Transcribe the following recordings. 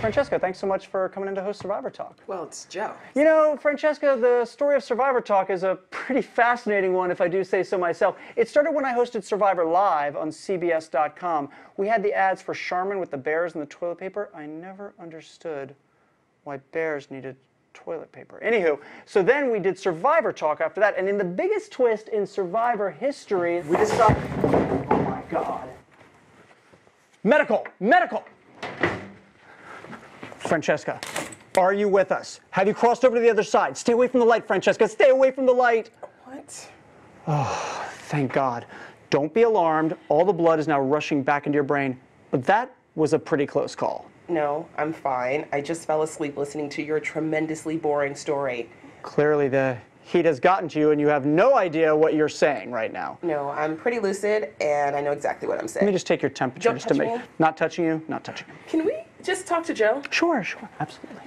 Francesca, thanks so much for coming in to host Survivor Talk. Well, it's Joe. You know, Francesca, the story of Survivor Talk is a pretty fascinating one, if I do say so myself. It started when I hosted Survivor Live on CBS.com. We had the ads for Charmin with the bears and the toilet paper. I never understood why bears needed toilet paper. Anywho, so then we did Survivor Talk after that, and in the biggest twist in Survivor history, we decided. Oh my God. Medical! Medical! Francesca, are you with us? Have you crossed over to the other side? Stay away from the light, Francesca. Stay away from the light. What? Oh, thank God. Don't be alarmed. All the blood is now rushing back into your brain. But that was a pretty close call. No, I'm fine. I just fell asleep listening to your tremendously boring story. Clearly, the heat has gotten to you, and you have no idea what you're saying right now. No, I'm pretty lucid and I know exactly what I'm saying. Let me just take your temperature Don't just to make. me. Not touching you. Not touching you. Can we just talk to Joe? Sure, sure, absolutely.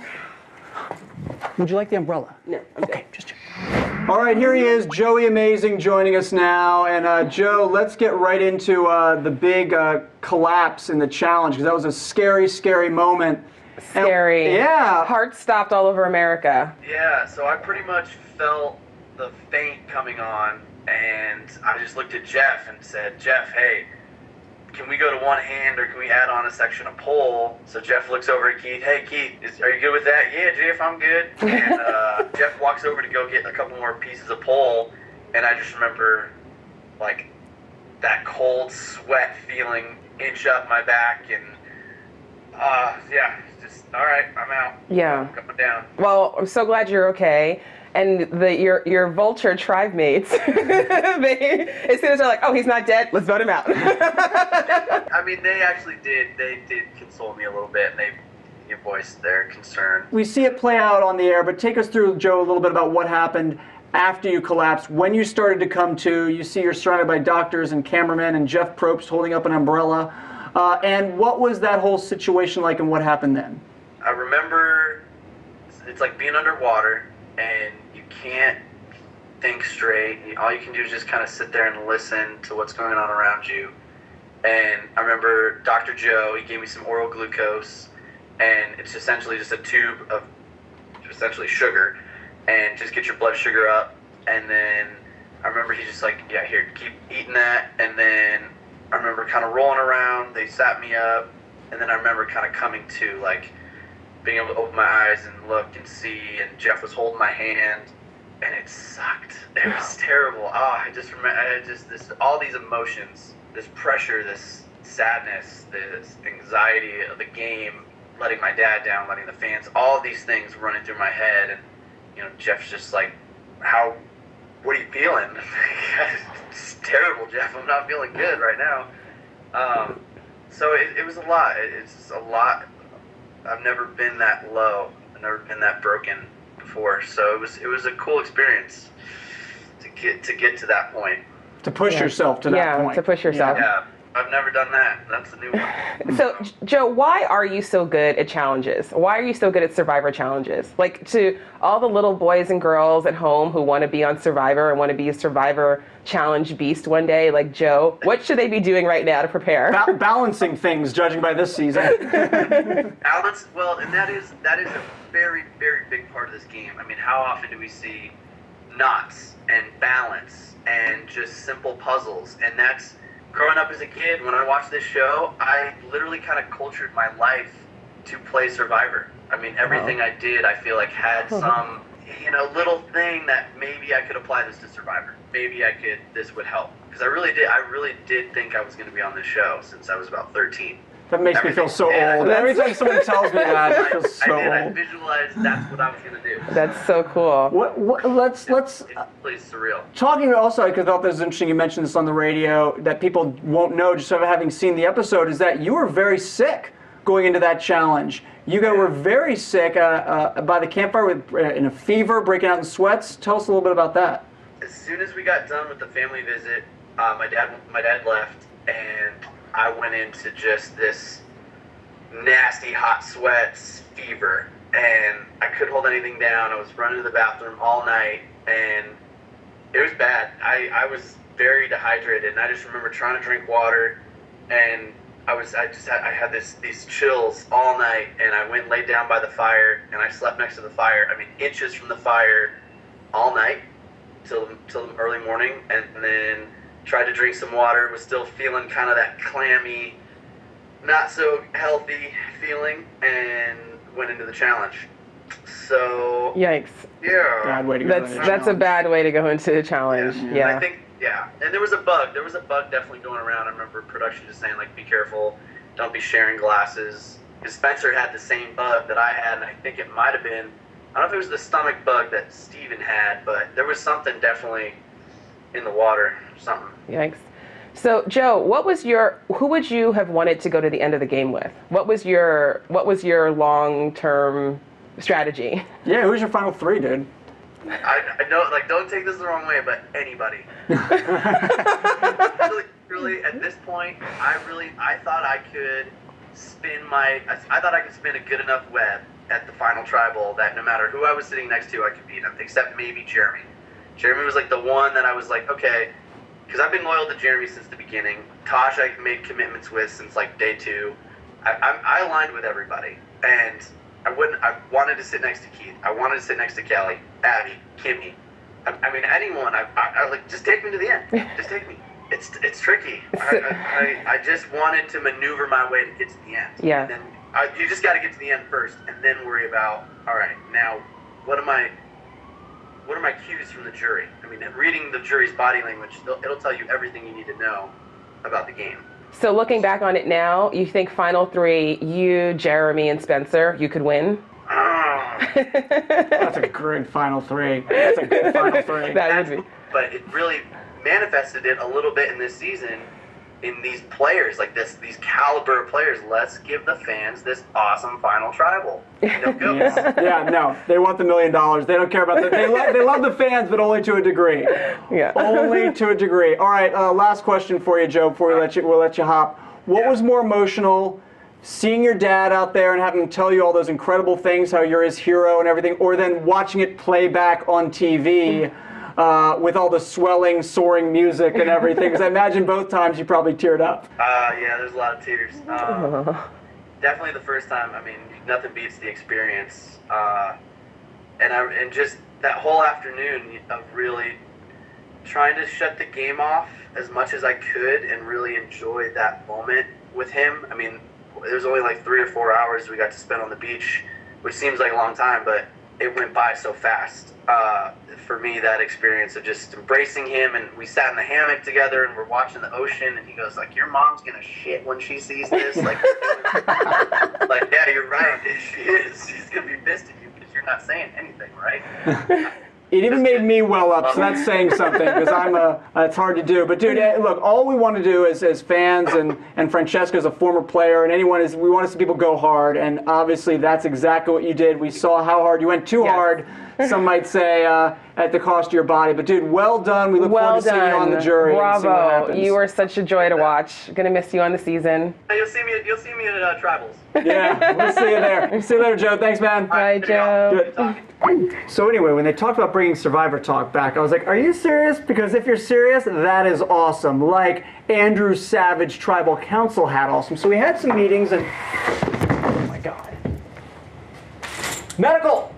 Would you like the umbrella? No, I'm Okay, good. just check. All right, here he is, Joey Amazing, joining us now. And uh, Joe, let's get right into uh, the big uh, collapse in the challenge because that was a scary, scary moment. And- Scary. yeah. Heart stopped all over America. Yeah, so I pretty much felt the faint coming on, and I just looked at Jeff and said, Jeff, hey, can we go to one hand or can we add on a section of pole? So Jeff looks over at Keith, hey, Keith, is, are you good with that? Yeah, Jeff, I'm good. And uh, Jeff walks over to go get a couple more pieces of pole, and I just remember, like, that cold sweat feeling inch up my back, and, uh, yeah, just, all right, I'm out. Yeah. I'm coming down. Well, I'm so glad you're okay. And the your your vulture tribe mates, they, as soon as they're like, oh, he's not dead, let's vote him out. I mean, they actually did. They did console me a little bit, and they, they voiced their concern. We see it play out on the air, but take us through, Joe, a little bit about what happened after you collapsed. When you started to come to, you see you're surrounded by doctors and cameramen and Jeff Probst holding up an umbrella. Uh, and what was that whole situation like and what happened then? I remember it's- it's like being underwater, and you can't think straight. All you can do is just kind of sit there and listen to what's going on around you. And I remember Dr. Joe. He gave me some oral glucose, and it's essentially just a tube of essentially sugar, and just get your blood sugar up. And then I remember he's just like, yeah, here, keep eating that. And then I remember kind of rolling around. They sat me up, and then I remember kind of coming to, like being able to open my eyes and look and see. And Jeff was holding my hand, and it sucked. It was terrible. Oh, I just remember, I just this all these emotions, this pressure, this sadness, this anxiety of the game, letting my dad down, letting the fans, all these things running through my head, and you know, Jeff's just like, how, what are you feeling? it's terrible, Jeff. I'm not feeling good right now. Um, so it, it was a lot. It, it's just a lot. I've never been that low. I've never been that broken before. So it was it was a cool experience to get to get to that point. To push Yeah. yourself to that Yeah, point. to push yourself. Yeah, I've never done that. That's a new one. So, Joe, why are you so good at challenges? Why are you so good at Survivor challenges? Like to all the little boys and girls at home who want to be on Survivor and want to be a Survivor challenge beast one day, like Joe, what should they be doing right now to prepare? Ba- balancing things, judging by this season. Balance. Well, and that is that is a very very big part of this game. I mean, how often do we see knots and balance and just simple puzzles? And that's growing up as a kid. When I watched this show, I literally kind of cultured my life to play Survivor. I mean, everything I did, I feel like had some you know little thing that maybe I could apply this to Survivor. Maybe I could. This would help because I really did. I really did think I was going to be on this show since I was about 13. That makes me feel so Yeah. old. Every time someone tells me that, it feels so I did. I old. visualized that's what I was gonna do. That's so cool. What, what, let's let's It's really surreal. talking also because I thought this was interesting. You mentioned this on the radio that people won't know just sort of having seen the episode is that you were very sick going into that challenge. You guys were very sick uh, uh, by the campfire with uh, in a fever, breaking out in sweats. Tell us a little bit about that. As soon as we got done with the family visit, uh, my dad my dad left, and I went into just this nasty hot sweats, fever, and I couldn't hold anything down. I was running to the bathroom all night, and it was bad. I, I was very dehydrated, and I just remember trying to drink water, and I was I just had, I had this these chills all night, and I went laid down by the fire, and I slept next to the fire. I mean, inches from the fire, all night till till early morning, and then tried to drink some water. Was still feeling kind of that clammy, not so healthy feeling, and went into the challenge. So Yikes. yeah, Bad way to go. That's into the that's a bad way to go into the challenge. And Yeah. I think yeah, and there was a bug. There was a bug definitely going around. I remember production just saying like, "Be careful, don't be sharing glasses." Because Spencer had the same bug that I had, and I think it might have been. I don't know if it was the stomach bug that Steven had, but there was something definitely in the water. Something. Yikes. So, Joe, what was your who would you have wanted to go to the end of the game with? What was your what was your long-term strategy? Yeah, who's your final three, dude? I, I know, like, don't take this the wrong way, but anybody. really, really, at this point, I really, I thought I could spin my, I, I thought I could spin a good enough web at the final tribal that no matter who I was sitting next to, I could beat him, except maybe Jeremy. Jeremy was like the one that I was like, okay, because I've been loyal to Jeremy since the beginning. Tosh, I made commitments with since like day two. I, I, I aligned with everybody, and I wouldn't. I wanted to sit next to Keith. I wanted to sit next to Kelley, Abi, Kimmy. I, I mean, anyone. I, I, I like just take me to the end. Just take me. It's it's tricky. I, I, I, I just wanted to maneuver my way to get to the end. Yeah. And then I, you just got to get to the end first, and then worry about. All right, now what am I? What are my cues from the jury? I mean, reading the jury's body language, it'll, it'll tell you everything you need to know about the game. So, looking back on it now, you think final three, you, Jeremy, and Spencer, you could win? Ah. That's a great final three. That's a good final three. That would be. but it really manifested it a little bit in this season in these players like this these caliber of players let's give the fans this awesome final tribal no. Yeah. yeah, no, they want the million dollars. They don't care about the. They, lo- they love the fans, but only to a degree. Yeah. Only to a degree. All right, uh, last question for you, Joe. Before we let you, we'll let you hop. What Yeah. was more emotional, seeing your dad out there and having him tell you all those incredible things, how you're his hero and everything, or then watching it play back on TV? Uh, with all the swelling, soaring music and everything, because I imagine both times you probably teared up. uh, yeah there's a lot of tears um, definitely the first time i mean nothing beats the experience uh, and I, and just that whole afternoon of really trying to shut the game off as much as I could and really enjoy that moment with him. I mean, was only like three or four hours we got to spend on the beach, which seems like a long time, but it went by so fast. Uh, for me, that experience of just embracing him, and we sat in the hammock together, and we're watching the ocean, and he goes like, "Your mom's gonna shit when she sees this." Like, like, yeah, you're right. She is. She's gonna be pissed at you because you're not saying anything, right? It even made me well up, so that's saying something because I'm a. Uh, it's hard to do, but dude, eh, look, all we want to do is as fans and and Francesca's a former player, and anyone is we want to see people go hard, and obviously that's exactly what you did. We saw how hard you went, too Yes. hard. Some might say uh, at the cost of your body, but dude, well done. We look Well forward to seeing you on the jury. and see what Bravo. You are such a joy to watch. Gonna miss you on the season. You'll see me. You'll see me at uh, tribals. Yeah, we'll see you there. See you later, Joe. Thanks, man. Bye, Good. Joe. Good. So anyway, when they talked about bringing Survivor Talk back, I was like, "Are you serious?" Because if you're serious, that is awesome. Like Andrew Savage Tribal Council had awesome. So we had some meetings and oh my god, medical.